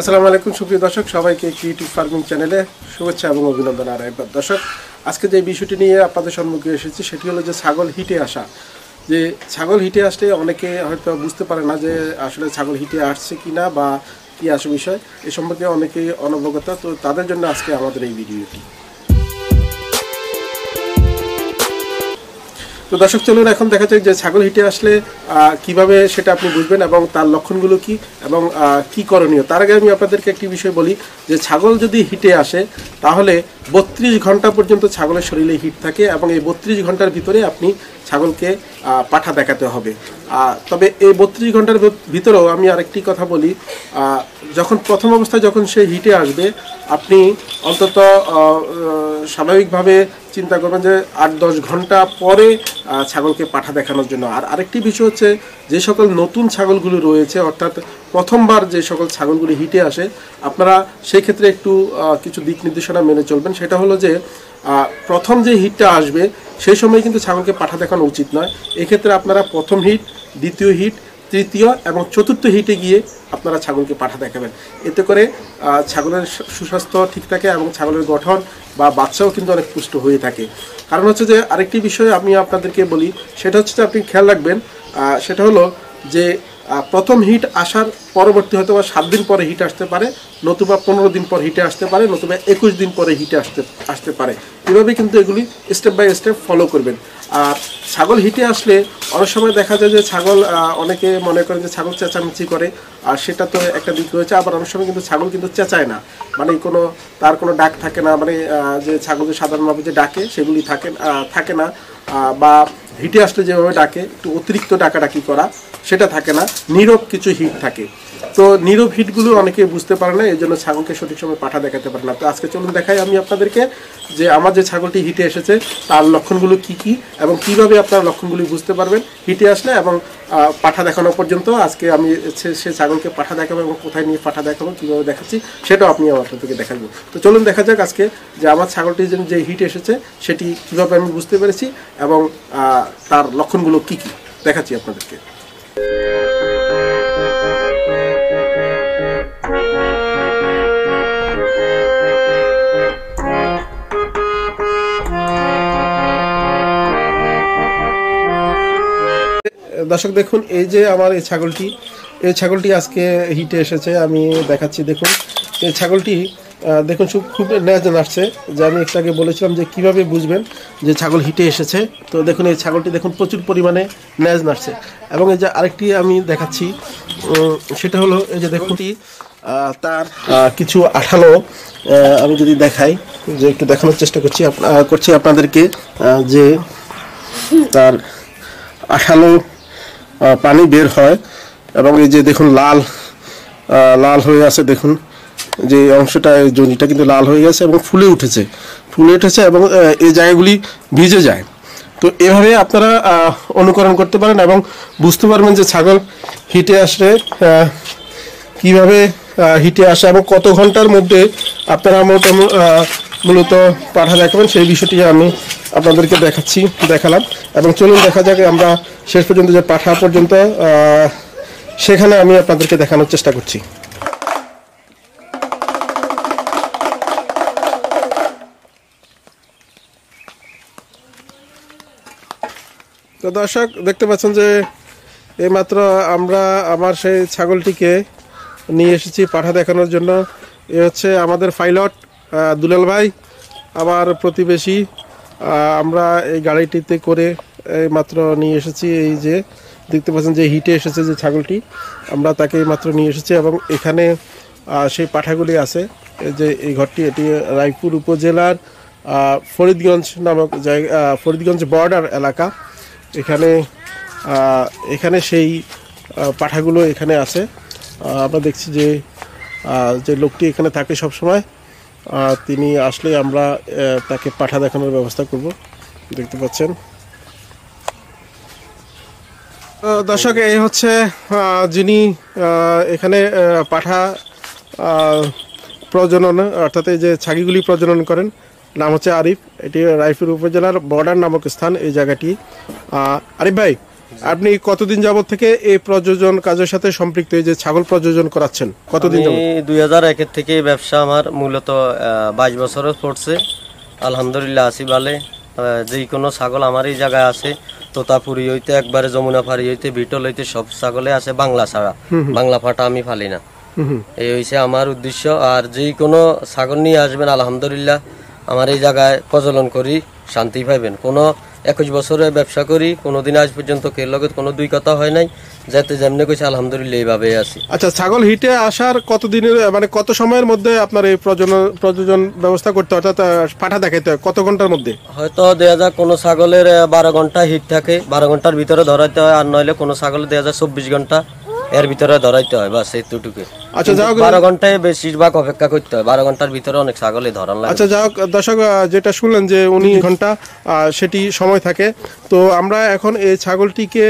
আসসালামু আলাইকুম, সুপ্রিয় দর্শক। সবাইকে ক্রিয়েটিভ ফার্মিং চ্যানেলে শুভেচ্ছা এবং অভিনন্দন আর একবার দর্শক, আজকে যে বিষয়টি নিয়ে আপনাদের সম্মুখে এসেছি, সেটি হলো যে ছাগল হিটে আসা। যে ছাগল হিটে আসলে অনেকে হয়তো বুঝতে পারে না যে আসলে ছাগল হিটে আসছে কি না বা কী আসে বিষয়। এ সম্পর্কে অনেকেই অনবগতা, তো তাদের জন্য আজকে আমাদের এই ভিডিওটি। তো দর্শক, চলুন এখন দেখা যাক যে ছাগল হিটে আসলে কীভাবে সেটা আপনি বুঝবেন এবং তার লক্ষণগুলো কি এবং কি করণীয়। তার আগে আমি আপনাদেরকে একটি বিষয় বলি যে ছাগল যদি হিটে আসে, তাহলে বত্রিশ ঘণ্টা পর্যন্ত ছাগলের শরীরে হিট থাকে এবং এই বত্রিশ ঘণ্টার ভিতরে আপনি ছাগলকে পাঠা দেখাতে হবে। তবে এই বত্রিশ ঘণ্টার ভিতরেও আমি আরেকটি কথা বলি। যখন প্রথম অবস্থায় যখন সে হিটে আসবে, আপনি অন্তত স্বাভাবিকভাবে চিন্তা করবেন যে আট দশ ঘণ্টা পরে ছাগলকে পাঠা দেখানোর জন্য। আর আরেকটি বিষয় হচ্ছে, যে সকল নতুন ছাগলগুলো রয়েছে, অর্থাৎ প্রথমবার যে সকল ছাগলগুলি হিটে আসে, আপনারা সেই ক্ষেত্রে একটু কিছু দিক নির্দেশনা মেনে চলবেন। সেটা হলো যে প্রথম যে হিটটা আসবে, সেই সময় কিন্তু ছাগলকে পাঠা দেখানো উচিত নয়। এক্ষেত্রে আপনারা প্রথম হিট, দ্বিতীয় হিট, তৃতীয় এবং চতুর্থ হিটে গিয়ে আপনারা ছাগলকে পাঠা দেখাবেন। এতে করে ছাগলের সুস্বাস্থ্য ঠিক থাকে এবং ছাগলের গঠন বা বাচ্চাও কিন্তু অনেক পুষ্ট হয়ে থাকে। কারণ হচ্ছে যে, আরেকটি বিষয় আমি আপনাদেরকে বলি, সেটা হচ্ছে যে আপনি খেয়াল রাখবেন সেটা হলো যে প্রথম হিট আসার পরবর্তী হয়তো বা সাত দিন পরে হিট আসতে পারে, নতুবা পনেরো দিন পর হিটে আসতে পারে, নতুবা একুশ দিন পরে হিটে আসতে আসতে পারে। এভাবে কিন্তু এগুলি স্টেপ বাই স্টেপ ফলো করবেন। আর ছাগল হিটে আসলে অনেক সময় দেখা যায় যে ছাগল অনেকে মনে করেন যে ছাগল চেঁচামেচি করে, আর সেটা তো একটা দিক রয়েছে। আবার অনেক সময় কিন্তু ছাগল কিন্তু চেঁচায় না। মানে কোনো, তার কোনো ডাক থাকে না। মানে যে ছাগল যে সাধারণভাবে যে ডাকে, সেগুলি থাকে থাকে না। বা হিটে আসলে যেভাবে ডাকে, একটু অতিরিক্ত ডাকাডাকি করা, সেটা থাকে না। নীরব কিছু হিট থাকে। তো নীরব হিটগুলো অনেকে বুঝতে পারে না এই জন্য ছাগলকে সঠিক সময় পাঠা দেখাতে পারে না। তো আজকে চলুন দেখাই আমি আপনাদেরকে যে আমার যে ছাগলটি হিটে এসেছে, তার লক্ষণগুলো কি কি এবং কীভাবে আপনার লক্ষণগুলি বুঝতে পারবেন হিটে আসলে এবং পাঠা দেখানো পর্যন্ত। আজকে আমি সে- ছাগলকে পাঠা দেখাবো এবং কোথায় নিয়ে পাঠা দেখাবো, কীভাবে দেখাচ্ছি, সেটাও আপনি আমার আপনাদেরকে দেখাবো তো চলুন দেখা যাক আজকে যে আমার ছাগলটির জন্য যে হিট এসেছে, সেটি কীভাবে আমি বুঝতে পেরেছি এবং তার লক্ষণগুলো কি কি দেখাচ্ছি আপনাদেরকে। দর্শক, দেখুন, এই যে আমার এই ছাগলটি এই ছাগলটি আজকে হিটে এসেছে, আমি দেখাচ্ছি, দেখুন, এই ছাগলটি দেখুন খুব ন্যাজ আসছে, যে আমি একটু আগে বলেছিলাম যে কীভাবে বুঝবেন যে ছাগল হিটে এসেছে। তো দেখুন, এই ছাগলটি, দেখুন, প্রচুর পরিমাণে ন্যাজ নাড়ছে এবং এই যে আরেকটি আমি দেখাচ্ছি সেটা হলো এই যে দেখুন তার কিছু আঠালো আমি যদি দেখাই, যে একটু দেখানোর চেষ্টা করছি করছি আপনাদেরকে যে তার আঠালো পানি বের হয় এবং এই যে দেখুন লাল লাল হয়ে আছে দেখুন, যে অংশটা জনিটা কিন্তু লাল হয়ে গেছে এবং ফুলে উঠেছে। ফুলে উঠেছে এবং এই জায়গাগুলি ভিজে যায়। তো এভাবে আপনারা অনুকরণ করতে পারেন এবং বুঝতে পারবেন যে ছাগল হিটে আসলে কীভাবে হিটে আসে এবং কত ঘণ্টার মধ্যে আপনারা মোটামুটি মূলত পাঠা দেখাবেন সেই বিষয়টি আমি আপনাদেরকে দেখাচ্ছি দেখালাম। এবং চলুন দেখা যাক আমরা শেষ পর্যন্ত যে পাঠা পর্যন্ত সেখানে আমি আপনাদেরকে দেখানোর চেষ্টা করছি। তো দর্শক দেখতে পাচ্ছেন যে এইমাত্র আমরা আমার সেই ছাগলটিকে নিয়ে এসেছি পাঠা দেখানোর জন্য। এ হচ্ছে আমাদের পাইলট আহ, দুলাল ভাই আমার প্রতিবেশী আমরা এই গাড়িটিতে করে মাত্র নিয়ে এসেছি এই যে, দেখতে পাচ্ছেন যে হিটে এসেছে যে ছাগলটি। আমরা তাকে মাত্র নিয়ে এসেছি এবং এখানে সেই পাঠাগুলি আছে। যে এই ঘরটি, এটি রায়পুর উপজেলার ফরিদগঞ্জ নামক জায়গা ফরিদগঞ্জ বর্ডার এলাকা। এখানে এখানে সেই পাঠাগুলো এখানে আছে। আমরা দেখছি যে যে লোকটি এখানে থাকে সব সময় তিনি আসলে আমরা তাকে পাঠা দেখানোর ব্যবস্থা করব। দেখতে পাচ্ছেন। দর্শক, এই হচ্ছে যিনি এখানে পাঠা প্রজনন, অর্থাৎ এই যে ছাগিগুলি প্রজনন করেন, নাম হচ্ছে আরিফ। এটি রায়পুর উপজেলার বর্ডার নামক স্থান, এই জায়গাটি। আরিফ ভাই আপনি কতদিন যাবত থেকে এই প্রযোজন কাজের সাথে সম্পৃক্ত এই যে ছাগল প্রযোজন করাচ্ছেন? কতদিন যাবত দুই হাজার একের থেকে ব্যবসা আমার মূলত বাইশ বছরের পড়ছে। আলহামদুলিল্লাহ আছি ভালে। যে কোনো ছাগল আমার এই জায়গায় আছে। তোতাপুরি হইতে একবারে যমুনা ফাড়ি হইতে বিটল হইতে সব ছাগলে আছে বাংলা ছাড়া। বাংলা ফাটা আমি ফালি না। এই হইছে আমার উদ্দেশ্য। আর যে কোনো ছাগল নিয়ে আসবেন আলহামদুলিল্লাহ আমার এই জায়গায় প্রচলন করি শান্তি পাইবেন। কোনো একুশ বছরে ব্যবসা করি কোনোদিন আজ পর্যন্ত কে লগত কোনো দুই কথা হয় নাই যাতে যেমনি কইছে আলহামদুলিল্লাহ এইভাবে আছি। আচ্ছা ছাগল হিটে আসার কত দিনের মানে কত সময়ের মধ্যে আপনার এই প্রজনন প্রযোজন ব্যবস্থা করতে হয়? অর্থাৎ পাঠা দেখাইতে হয় কত ঘণ্টার মধ্যে? হয়তো দেয়া যায় কোনো ছাগলের বারো ঘণ্টা হিট থাকে বারো ঘণ্টার ভিতরে ধরাইতে হয় আর নইলে কোনো ছাগলের দেয়া যায় চব্বিশ ঘণ্টা। এর ভিতরে ধরাইতে হয় বাস এইটুকুকে আচ্ছা হোক বারো ঘন্টায় বেশিরভাগ অপেক্ষা করতে হয়। বারো ঘণ্টার ভিতরে অনেক ছাগলই ধরান লাগে। আচ্ছা হোক দর্শক যেটা শুনলেন যে উনিশ ঘণ্টা সেটি সময় থাকে। তো আমরা এখন এই ছাগলটিকে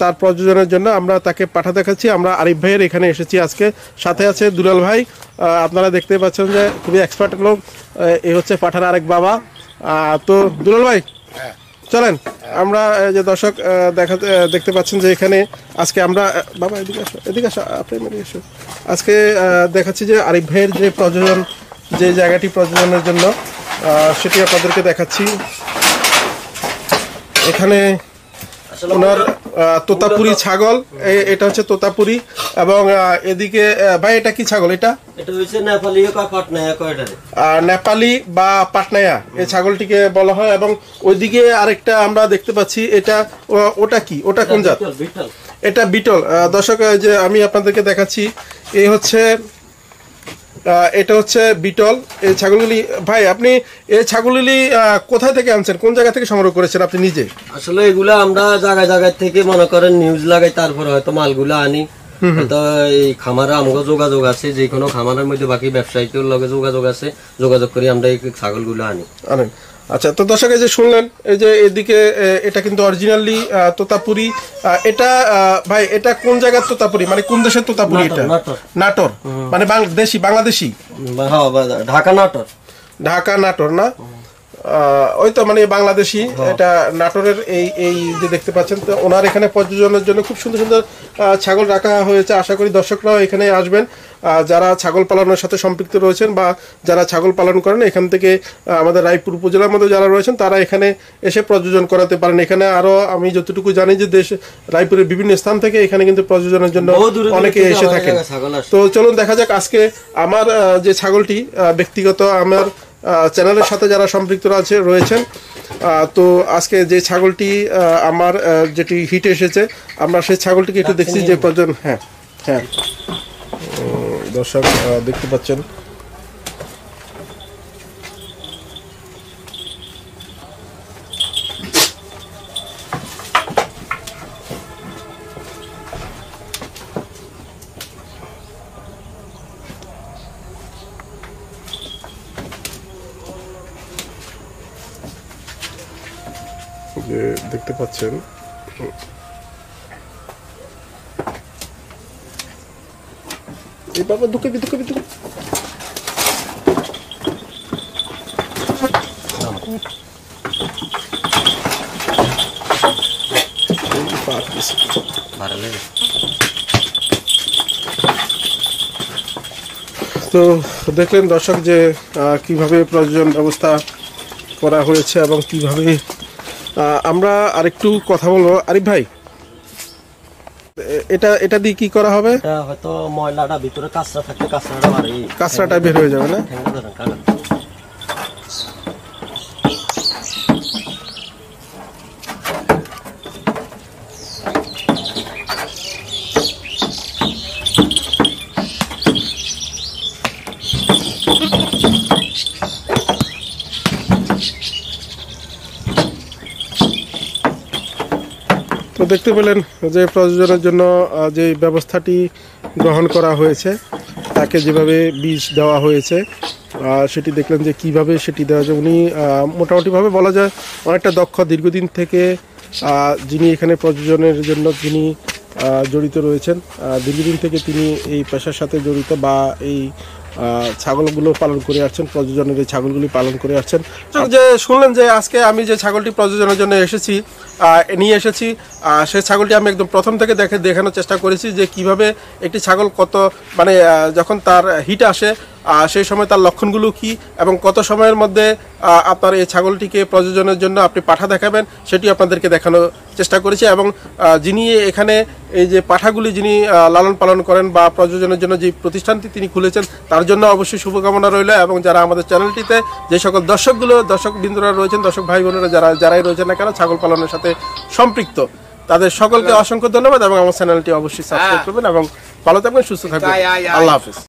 তার প্রযোজনের জন্য আমরা তাকে পাঠা দেখাচ্ছি আমরা আরিফ ভাইয়ের এখানে এসেছি আজকে। সাথে আছে দুলাল ভাই। আপনারা দেখতে পাচ্ছেন যে খুবই এক্সপার্ট লোক। এই হচ্ছে পাঠার আরেক বাবা। তো দুলাল ভাই চলেন আমরা যে দর্শক দেখাতে দেখতে পাচ্ছেন যে এখানে আজকে আমরা বাবা এদিকে আসো এদিকে আসো আপনি এদিকে আসো আজকে দেখাচ্ছি যে আরিফ ভাইয়ের যে প্রযোজন যে জায়গাটি প্রযোজনের জন্য সেটি আপনাদেরকে দেখাচ্ছি। এখানে ওনার তোতাপুরি ছাগল। এটা হচ্ছে তোতাপুরি। এবং এদিকে ভাই এটা কি ছাগল এটা? নেপালি বা পাটনায়া এই ছাগলটিকে বলা হয়। এবং ওইদিকে আরেকটা আমরা দেখতে পাচ্ছি এটা ওটা কি? ওটা কোন জাত। এটা বিটল। দর্শক যে আমি আপনাদেরকে দেখাচ্ছি এই হচ্ছে এটা হচ্ছে বিটল এই ছাগলগুলি ভাই আপনি এই ছাগলগুলি কোথা থেকে আনছেন? কোন জায়গা থেকে সংগ্রহ করেছেন আপনি নিজে? আসলে এগুলো আমরা জায়গায় জায়গায় থেকে মনে করেন নিউজ লাগাই তারপর হয়তো মালগুলো আনি। তো এই খামারে আমাকে যোগাযোগ আছে যে কোনো খামারের মধ্যে বাকি ব্যবসায়ীদের লগে যোগাযোগ আছে যোগাযোগ করে আমরা এই ছাগলগুলো আনি। আনেন। আচ্ছা তো দর্শক এই যে শুনলেন এই যে এদিকে এটা কিন্তু অরিজিনালি তোতাপুরি এটা আহ, ভাই এটা কোন জায়গার তোতাপুরি? মানে কোন দেশের তোতাপুরি এটা? নাটোর। মানে বাংলাদেশি বাংলাদেশি? হ্যাঁ, বা- ঢাকা নাটোর। ঢাকা নাটোর না? ওই তো মানে বাংলাদেশি এটা নাটোরের এই এই যে দেখতে পাচ্ছেন তো ওনার এখানে প্রযোজনের জন্য খুব সুন্দর সুন্দর ছাগল রাখা হয়েছে। আশা করি দর্শকরাও এখানে আসবেন। যারা ছাগল পালনের সাথে সম্পৃক্ত রয়েছেন বা যারা ছাগল পালন করেন এখান থেকে আমাদের রায়পুর উপজেলার মধ্যে যারা রয়েছেন তারা এখানে এসে প্রযোজন করাতে পারেন। এখানে আরও আমি যতটুকু জানি যে দেশ রায়পুরের বিভিন্ন স্থান থেকে এখানে কিন্তু প্রযোজনের জন্য অনেকে এসে থাকেন। তো চলুন দেখা যাক আজকে আমার যে ছাগলটি আহ, ব্যক্তিগত আমার চ্যানেলের সাথে যারা সম্পৃক্ত আছে রয়েছেন তো আজকে যে ছাগলটি আমার যেটি হিট এসেছে আমরা সেই ছাগলটিকে একটু দেখছি যে প্রয়োজন হ্যাঁ হ্যাঁ। উম, দর্শক দেখতে পাচ্ছেন যে দেখতে পাচ্ছেন, এই বাবা দুঃখে দুঃখে ভালো তো দেখলেন দর্শক যে কীভাবে প্রয়োজন ব্যবস্থা করা হয়েছে এবং কীভাবে আমরা আরেকটু কথা বলব। আরিফ ভাই এটা এটা দিয়ে কি করা হবে? হয়তো ময়লাটা ভিতরে কাঁচরা থাকলে কাঁচরাটা বাড়ি। কাঁচরাটা বের হয়ে যাবে না? দেখতে পেলেন যে প্রযোজনের জন্য যে ব্যবস্থাটি গ্রহণ করা হয়েছে, তাকে যেভাবে বীজ দেওয়া হয়েছে সেটি দেখলেন যে কীভাবে সেটি দেওয়া যায়। উনি মোটামুটিভাবে বলা যায় অনেকটা দক্ষ। দীর্ঘদিন থেকে যিনি এখানে প্রযোজনের জন্য যিনি জড়িত রয়েছেন দীর্ঘদিন থেকে তিনি এই পেশার সাথে জড়িত বা এই ছাগলগুলো পালন করে আসছেন, প্রযোজনের এই ছাগলগুলি পালন করে আসছেন। যে শুনলেন যে আজকে আমি যে ছাগলটি প্রযোজনের জন্য এসেছি নিয়ে এসেছি সে ছাগলটি আমি একদম প্রথম থেকে দেখে দেখানোর চেষ্টা করেছি যে কীভাবে একটি ছাগল কত মানে যখন তার হিট আসে সেই সময় তার লক্ষণগুলো কি এবং কত সময়ের মধ্যে আপনার এই ছাগলটিকে প্রযোজনের জন্য আপনি পাঠা দেখাবেন সেটি আপনাদেরকে দেখানোর চেষ্টা করেছি এবং যিনি এখানে এই যে পাঠাগুলি যিনি লালন পালন করেন বা প্রযোজনের জন্য যে প্রতিষ্ঠানটি তিনি খুলেছেন তার জন্য অবশ্যই শুভকামনা রইল এবং যারা আমাদের চ্যানেলটিতে যে সকল দর্শকগুলো দর্শক বিন্দুরা রয়েছেন দর্শক ভাই বোনেরা যারা যারাই রয়েছেন না কেন ছাগল পালনের সাথে সম্পৃক্ত। তাদের সকলকে অসংখ্য ধন্যবাদ এবং আমার চ্যানেলটি অবশ্যই সাবস্ক্রাইব করবেন এবং ভালো থাকবেন সুস্থ থাকবেন। আল্লাহ হাফিজ।